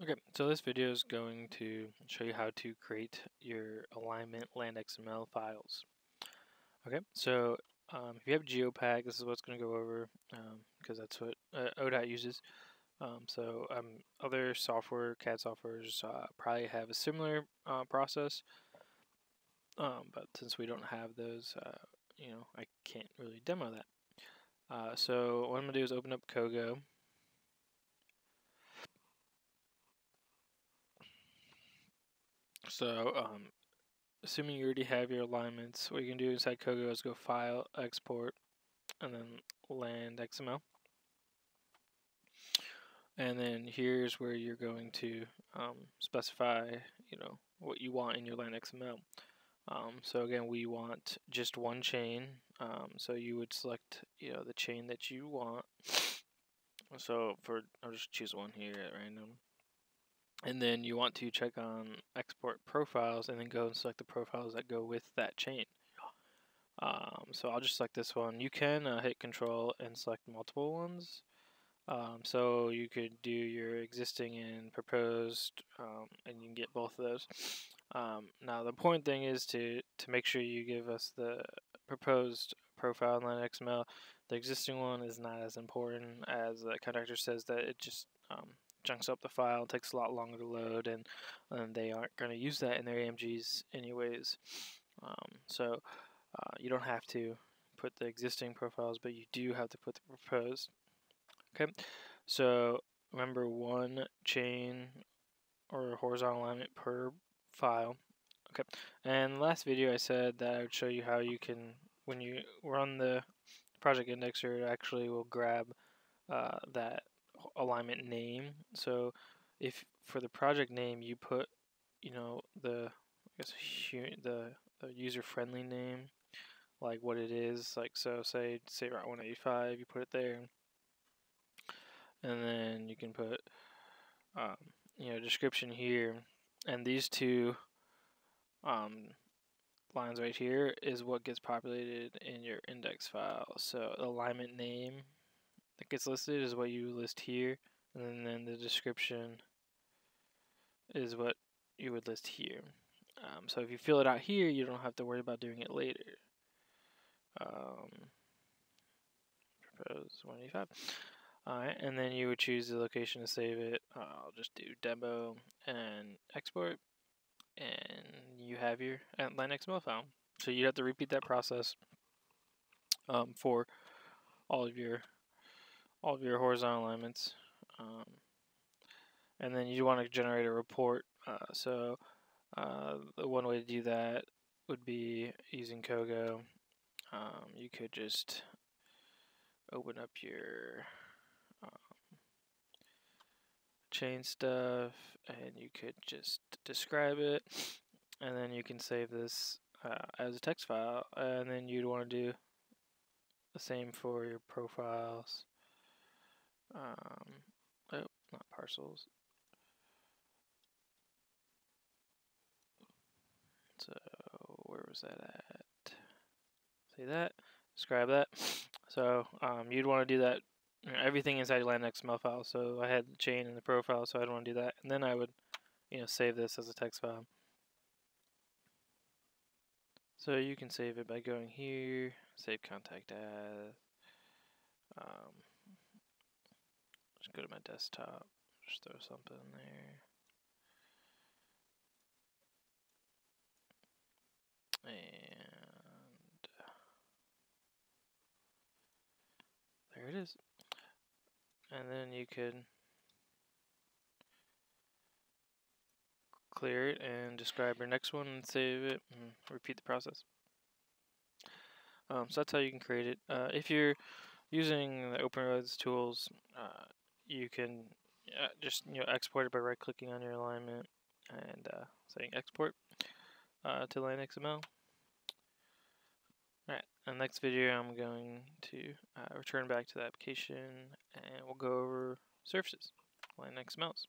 Okay, so this video is going to show you how to create your alignment land XML files. Okay, so um, if you have GeoPak, this is what's going to go over because um, that's what uh, ODOT uses. Um, so um, other software, CAD softwares uh, probably have a similar uh, process, um, but since we don't have those, uh, you know, I can't really demo that. Uh, so what I'm going to do is open up COGO. So, um, assuming you already have your alignments, what you can do inside COGO is go File, Export, and then Land XML. And then here's where you're going to um, specify, you know, what you want in your land XML. Um, so again, we want just one chain. Um, so you would select, you know, the chain that you want. So for, I'll just choose one here at random and then you want to check on export profiles and then go and select the profiles that go with that chain. Um, so I'll just select this one. You can uh, hit control and select multiple ones. Um, so you could do your existing and proposed um, and you can get both of those. Um, now the important thing is to, to make sure you give us the proposed profile in XML. The existing one is not as important as the conductor says that it just um, junks up the file, takes a lot longer to load, and, and they aren't going to use that in their AMGs anyways. Um, so uh, you don't have to put the existing profiles, but you do have to put the proposed. Okay, so remember one chain or horizontal alignment per file. Okay, and last video I said that I would show you how you can, when you run the project indexer, it actually will grab uh, that alignment name. So if for the project name you put, you know, the I guess the, the user friendly name, like what it is, like so say say Route 185, you put it there, and then you can put um, you know description here, and these two um, lines right here is what gets populated in your index file. So alignment name that gets listed is what you list here, and then the description is what you would list here. Um, so if you fill it out here, you don't have to worry about doing it later. Um, propose 185. Alright, and then you would choose the location to save it. Uh, I'll just do demo and export, and you have your Land XML file. So you'd have to repeat that process um, for all of your all of your horizontal alignments. Um, and then you want to generate a report. Uh, so uh, the one way to do that would be using COGO. Um, you could just open up your um, chain stuff and you could just describe it and then you can save this uh, as a text file and then you'd want to do the same for your profiles um, oh, not parcels. So where was that at? See that? Describe that. So um, you'd want to do that. You know, everything inside your land XML file. So I had the chain and the profile, so I'd want to do that, and then I would, you know, save this as a text file. So you can save it by going here, save contact as. Um, go to my desktop, just throw something in there. And there it is. And then you could clear it and describe your next one and save it and repeat the process. Um, so that's how you can create it. Uh, if you're using the OpenRoads tools, uh, you can uh, just you know export it by right clicking on your alignment and uh, saying export uh, to land XML. Alright, in the next video I'm going to uh, return back to the application and we'll go over surfaces, land XMLs.